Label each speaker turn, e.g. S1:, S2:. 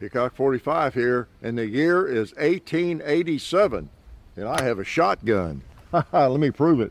S1: Peacock 45 here, and the year is 1887, and I have a shotgun. Let me prove it.